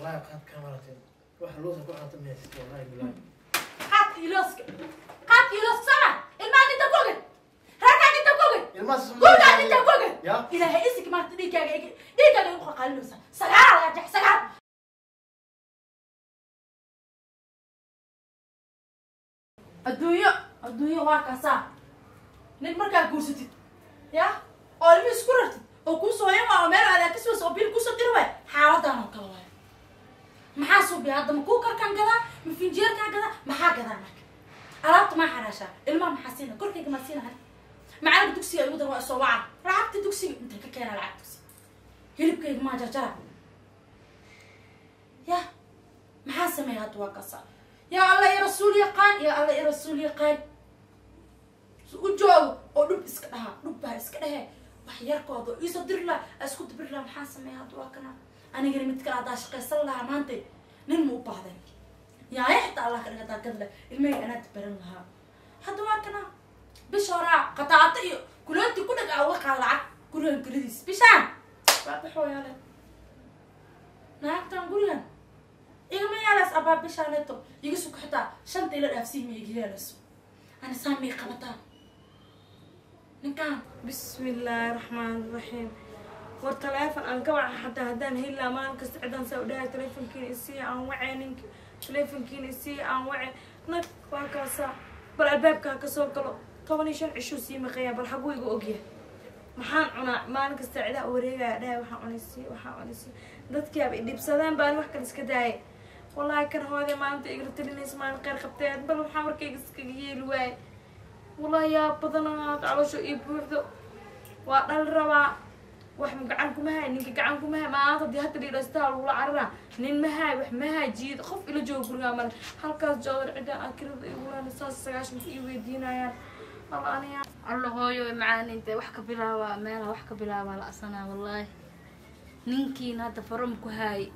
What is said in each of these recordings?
والله قاد كاميرتين واحد لوسا كو حاطه ميس والله بالله qaadka ilooska qaadka ilooska sama ilmaha inta koge raggaa inta koge الماس gurigaa inta koge يا ilaahay isig maanta dhiiggaaga ig- dhiiggaaga igu qaqalinaysa sagaal yaa jex sagaal adduunyo adduunyo waa kaasaa nin markaa guursatid ya oo ilmi isku rartid oo kuu sooyan waa oo meel aadaa kaswas ما حاسو بها ضم كوكر كان كذا من فنجير كان كذا ما حا كذا معك عرفت ما حراشا الماء ما حسينا كل كي ما حسينا هاي ما عرفت دوكسي يا ودر واسوا وعر انت كي أنا رعبت دوكسي يلب كي ما جرى جرى يا ما حاسة ما يهدوا يا الله يا رسول يا قال يا الله يا رسول يا قال سوجو ودوب اسكدها دوب اسكدها وحيركو هذا يصدر لا اسكت بالله ما حاسة ما يهدوا قصة ma u baahday yaaya xitaa allah ka dhiga hadaa gadle ilmahayga anaa dabaran lahaa hadda waa kana bisha horaa qataata iyo kuleenti ku dhag aa uga qaad lacag gurigan gelidiis bishaan waa baxoo yaale naagtan gurigan igama yaalays abaa bishaaneeto iga sug xitaa shanta ila dhaafsii ma iga yeelayso ani saa mii qabataa ninkaan بسم الله الرحمن hor taleefon aan ka waca xataa haddaan helilaa maalin kasta cidaan saa udhahay taleefonkiina isiiya aan wacay ninka taleefonkiina isiiya aan wacay. Nag waa kaasaa bal albaabkaa ka soo galo. Toban iyo shan cishuu sii maqayaa bal xaguu igu ogyahay maxaan cunaa maalin kasta cidaa wareegaya dhahay waxaan cunaysiiy waxaan cunaysiiy dadkiiaba idhibsadeen baan wax kale iska daayay. Wallaahi kan hooday maalinta igala talinaysa maalin qeyr qabteed bal waxaa warkayga iskaga yeeli waaye wallaahi yaa badanaad calosho iyo buuxdo. Waa dhal rabaa. Wax ma gacan kuma hay ninka gacan kuma hay maanta hadii hadda dhiidhastaa lagula carara nin ma hay wax ma hay jiid qof ila jooga gurigaa male halkaas joodar cidaan akirada igulana saas sagaashanka ii weydiinayaan alla aniga alla hooyo macaan intay wax ka bilaabaa meelaha wax ka bilaabaa la asanaa wallaahi ninkiina hadda faram ku haayay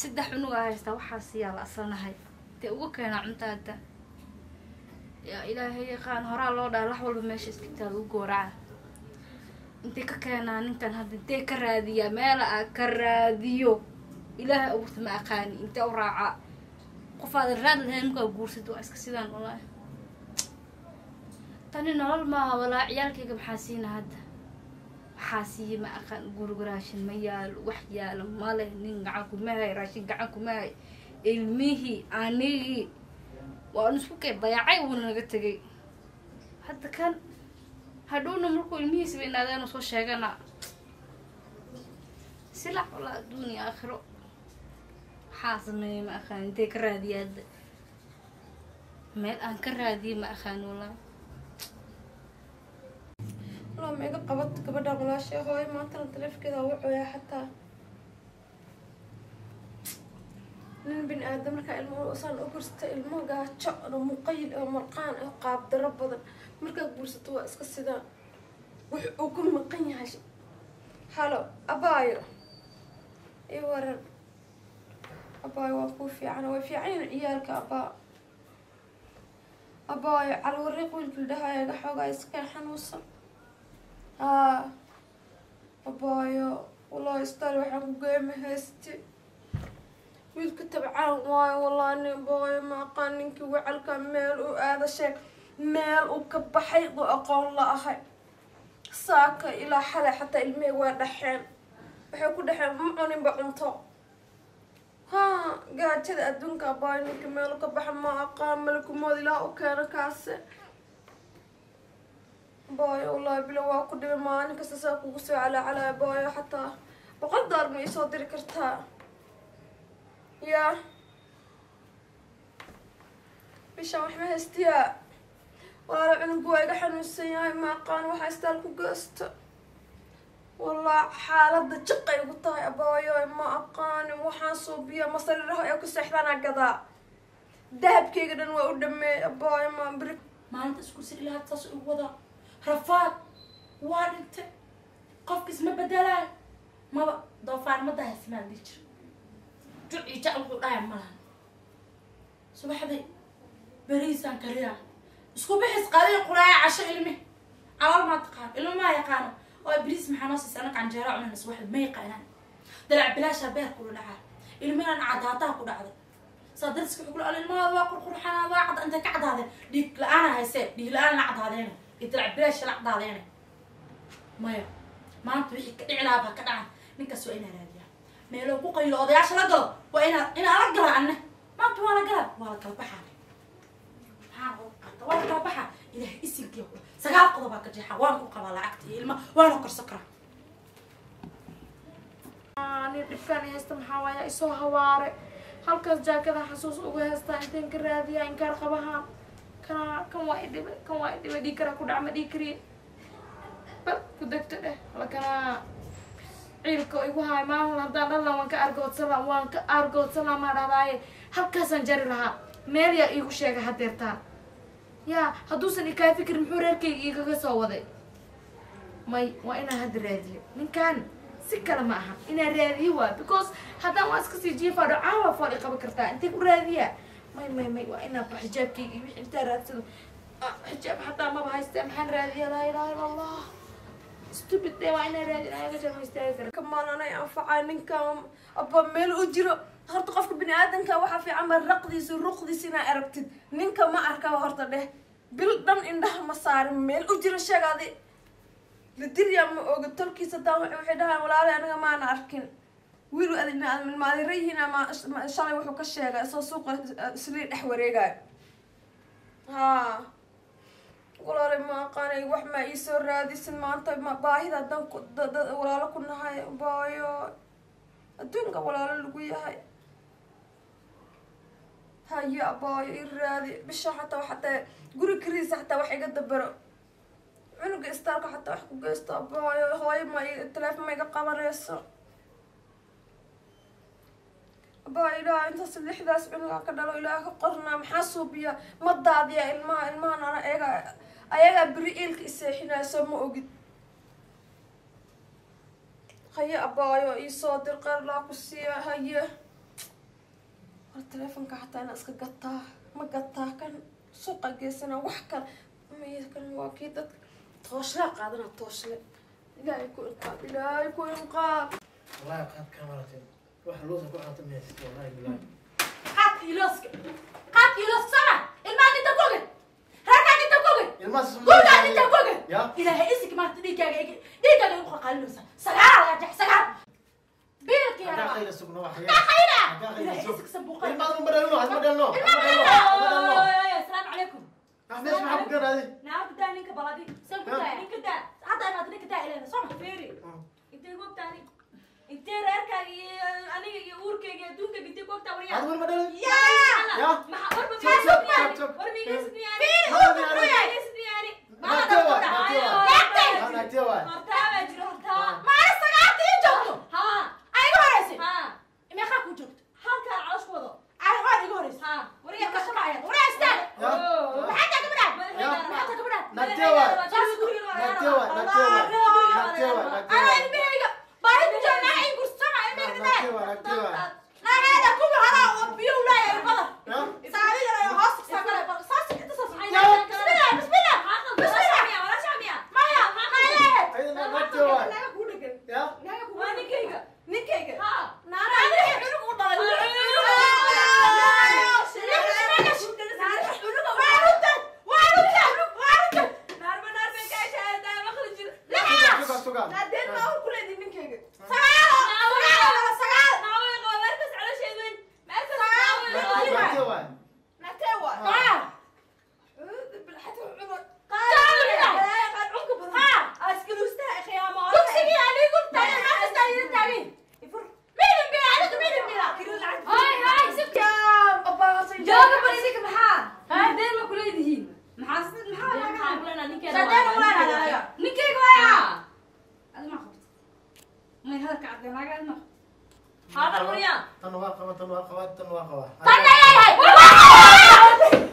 saddex cunuga haystaa waxaas yaa la asanahay intay uga keenaa cunta hadda yaa ilaahay yaqaan horaa loo dhaha lax walba meesha iskagtaa lagu gooraca intay ka keenaa ninkan hadda intay ka raadiyaa? Meela aa ka raadiyo? Ilaahay abuurta ma aqaani intay u raacaa qof aadan raad lahayn markaa guursad waa iska sidaan wallaahi tani nolol maaha walaa ciyaalkayga maxaa siina hadda? Waxaa siiye ma aqaan guriga raashin ma yaalo wax yaalo male nin gacan kuma hay? Raashin gacan kuma hay? Ilmihii anigii waan isku kay dayacay uuna naga tegay hadda kan hadhowna markuu ilmihiisa inaadeen soo sheegana silac walaa adduuniya aakhiro waxaa sameeyay ma aqaan intay ka raadiya hadda meel aan ka raadiyay ma aqaan walaa walaa ma iga qabat gabadha hooyo maantana taleefkeeda wuxuyaa xataa نن بن آدم مركا إلمو أصلاً أقرست إلمو جا شقر ومقيل أو مرقان أو قاب درب بدن مركا قرست واسك السدا وكم مقيني هالشي حلو أبايو. إي ورر أبايو أبو في عنا وفي عين عيالك أبا. أبايو على الوريق والكل ده هاي جحوجا يسكن حنوصل آه. أبايو والله يستر وحنقيم هستي. ميد كتب عاون واي والله اني بغي ما قانينك وعلك ميل و هذا شيء ميل و كبحي و أقول الله أخي ساك إلى حالة حتى المي و دحين بحي كو دحين مقنين بقنطو ها قاعد شد ادونك باينك ميل و كبحي ما اقام ملك مودي لا أوكي ركاسي باي والله بلا واكو دي ما انك ساساكو على على باي حتى بقدر ما يصدر كرتها yaa bishaan waxma haystiyaa walaala cunugu waa iga xanuunsan yahay ma aqaan waxaa istaal ku geysto? Wallah xaaladda jiqay ugu tahay abaayo ma aqaanin waxaan suubiya masariiraha ee ku seexdanaa gadaa dahabkayga dhan waa u dhameey abaayo ma beri maalinta isku siri saas ugu wadaa rafaad waa dhintay. Qofkiis ma bedelaay? Maba doofaar ma dahasmaan dhihi jira juc iyo jac wuxuu dhahay malahan subaxday beriisaan kariyaa. Isku bixis qadiya quraaya casho ilmi. Calool maa taqaano ilmo maa yaqaano. Oo beriis maxaa noo siisa anaka canjeera cunayna subaxda ma yaqaanaan dalac bilaashaa beerkula dhacaa ilmahan cadaataa ku dhacday. Saa dariska wuxuu kula ilmaha waa qurqurxanaa waa cad intay ka cadaadeen. Dhiig la'aana haysee dhiig la'aan la cadaadeene idrac bilaasha la cadaadeene maya maanta wixii ka dhici lahaa baa ka dhacan ninkaas waa inaa raadiyaa meelo ku qaylo odayaasha la galo waa inaa inaa la gala anne maanta waa la gala waa la kala baxaa maxaa oo qaata waa la kala baxaa. Ilaahay isinkiya ku sagaal qodobaa ka jeexa waan ku qabaa lacagta iyo ilma waana korsan karaa. Ani dhibkaan haysta maxaa waaya isoo hawaare. Halkaas jaakada xasuus uga haystaa intaan ka raadiyaa inkaar qabahaan? Kana kan waa idhibe kan waa idhibe dhii karaa ku dhacma dhii kariye bal ku degto dheh lakana ciilka igu haay maalin haddaan dhalan waan ka argoodsala waan ka argoodsala maa dhadaaye halkaasaan jari lahaa. Meel yar iigu sheega hadeertaa yaa hadduusan ikaa fikir muxuu reerkayga igaga soo waday? May waa inaan hadda raadiyo. Ninkan si kale ma aha. Inaan raadiyo waa because haddaan waa iska sii jiifaadho caawa fool i qaban kartaa. Intay ku raadiyaa? May may may waa inaan ba xijaabkayga iyo wixii intaa raadsado Ah, xijaab xataa maba haystaa maxaan raadiya laa ilaaha illa allah stupid de waa inaan raadiyo ayaga jama istaagi kara kamaananay anfacaa ninkan abba meel u jiro horta qofka bini aadanka waxaa fiican ma raqdiisa ruqdiisa inaa aragtid ninka ma arkaba horta dheh bil dhan indhaha ma saarin meel u jiro sheegaadi ladiryaa ma oga tolkiisa taa wa- waxay dhahaan walaale aniga maana arkin wiil maadira yihiin ama ma- shalay wuxuu ka sheegay isoo suuqa islii dhex wareegayo haa walaale أي واحد ما يصير رادي سن ما أنت ما باهيد أدم كد د د ولا لك كنا هاي بايا أدم كا ولا لك ويا هاي هاي يا بايا الرادي بش حتى وحتى جوري كريز حتى واحد قد برا عنو جاستارك حتى واحد جاستار بايا هاي ما تلاف ما يقابل يصير iga qabanayso abaayo ilaaha intaas lixdaas cunuga ka dhalo ilaaha ka qornaa maxaa suubiya ma daadiya ilmaha ilmahan ana ayaga ayagaa beri iilka iseexinayso ma ogid haye abaayo iisoo dir qeyrlaa ku siiya haye war teleefonka xataa inaa iska gataa ma gataa kan suuqa geysana wax kale maya kan waa kii dadka tooshlaa qaadana tooshle ilaahay ku inqaab ilaahay ku inqaab wallahi qaad kamaratin waxa loosa ku xanta meesha wallahi bilahi qaadka ilooska qaadka ilooska sama ilmaha inta koge reerkaa inta koge ilmaas gurigaa inta koge ya ilaahay isinka maanta dhiiggaaga ig- dhiiggaaga igu qalqalinaysa sagaal laga jex sagaal biilkii hadaa yaraa qayla sugno wax qayla hadaa qayla ilaahay sug isinka sanbuuqa ilmaad ma dhalno had ma dhalno had ma dhalno asalaamu calaykum intee reerkaaga iyo aniga iyo uurkayga intay goobtaa waryaa had war ma dhalin yaa Ya. maxa warba chop, miyaani chop. war miyaani Fiiri, warba warba miyaani miyaani Naagtee waa, naagtee waa. naagtee Ha, naagtee waay. hortaa baa jiro hortaa maala sagaarta ii joogto haa ay iga horeysa haa meeqaa ku joogto halkaan calosh ku wado ay waa iga horeysa haa wariya ka shamacaya wariya istaan Ya. maxaa taa gabadhaan Ya. maxaa taa gabadhaan Naagtee waay. Naagtee waay, naagtee jooga bal idinka maxaa deen ma kuleedihiin maxaa sid maxaa ninkayga waaya adi ma qabto may hadalka cadde naga adi ma Tan waa qaba, tan waa qaba, tan waa qaba.